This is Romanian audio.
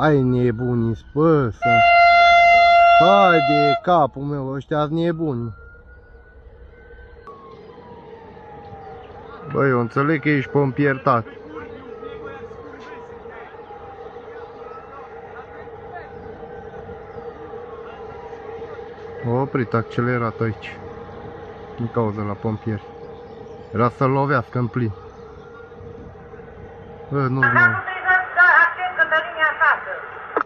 Ai nebuni, bă, să... Hai de capul meu, ăștia sunt nebuni. Bă, eu înțeleg că ești pompiertat. A oprit accelerat aici. Din cauza la pompieri. Era să-l lovească în plin. Bă, nu mai. garrafa.